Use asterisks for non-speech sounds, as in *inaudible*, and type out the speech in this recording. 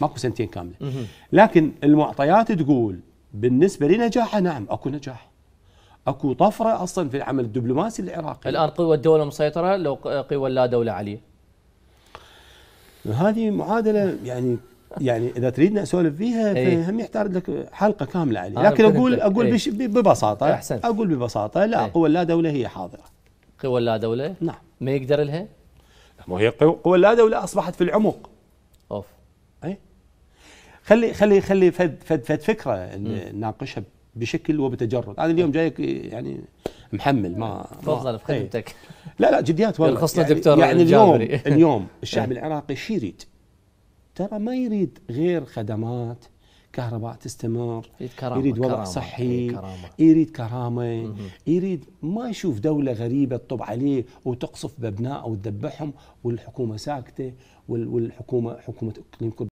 ماكو سنتين كاملة. لكن المعطيات تقول بالنسبة لنجاحه نعم أكو نجاح. أكو طفرة أصلا في العمل الدبلوماسي العراقي. الآن قوى الدولة مسيطرة لو قوى لا دولة عليه هذه معادلة يعني يعني إذا تريدنا أسولف فيها إيه. فهم يحتاج لك حلقة كاملة عليه لكن أقول. أقول إيه. بش- ببساطة أحسنت. أقول ببساطة لا إيه. قوى لا دولة هي حاضرة. قوى لا دولة؟ نعم. ما يقدر لها؟ ما هي قو- قوى لا دولة أصبحت في العمق. أوف. اي خلي خلي خلي فد فد فد فكرة نناقشها بشكل وبتجرد أنا اليوم جايك يعني محمل ما تفضل في. خدمتك لا لا جديات والله يعني دكتور يعني اليوم. *laughs* اليوم الشعب العراقي شو يريد؟ ترى ما يريد غير خدمات كهرباء تستمر يريد كرامة، يريد وضع كرامة، صحي كرامة. يريد كرامة يريد ما يشوف دولة غريبة تطب عليه وتقصف بابنائه وتذبحهم والحكومة ساكتة وال- والحكومة حكومة اقليم كردستان